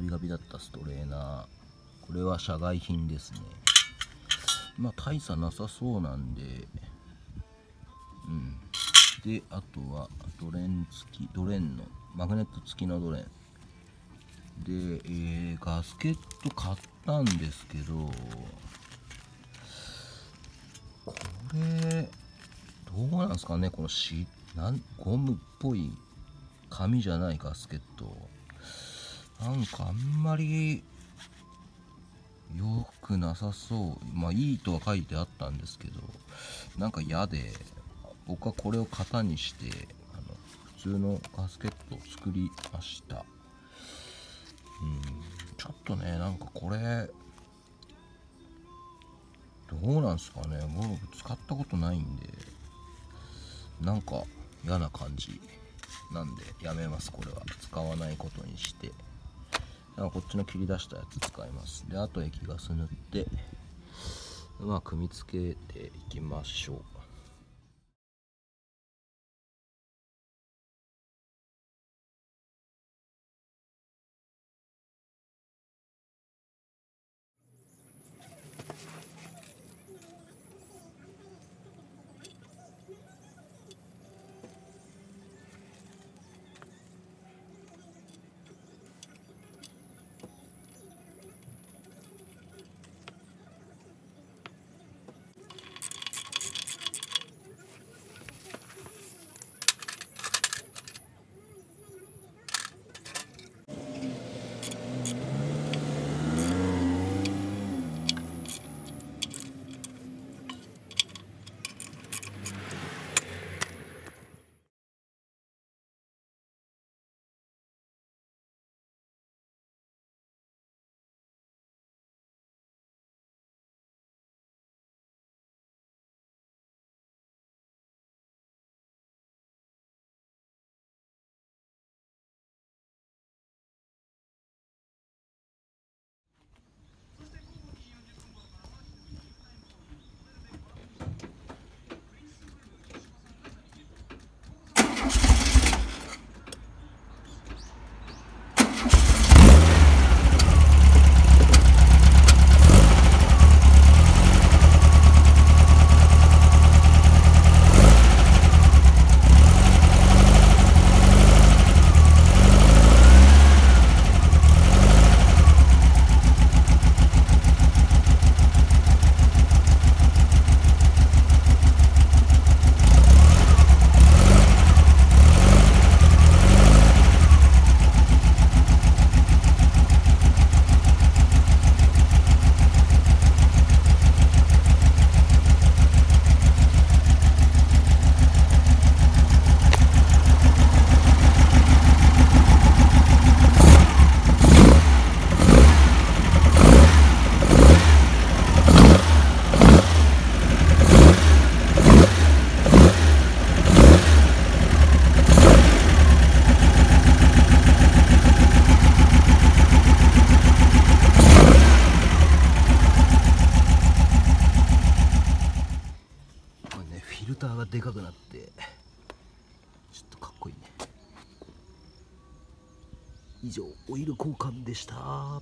ビガビだったストレーナー。これは社外品ですね。まあ大差なさそうなんで。うん。であとはドレン付きドレンのマグネット付きのドレン。で、えー、ガスケット買ったんですけどこれどうなんですかねこのしなんゴムっぽい紙じゃないガスケット。なんかあんまり良くなさそう。まあいいとは書いてあったんですけどなんか嫌で僕はこれを型にしてあの普通のガスケットを作りました。うんちょっとねなんかこれどうなんすかね。僕使ったことないんでなんか嫌な感じなんでやめます。これは。使わないことにして。こっちの切り出したやつ使います。であと液ガス塗ってまあ組み付けていきましょう。でかくなって。ちょっとかっこいいね。以上オイル交換でした。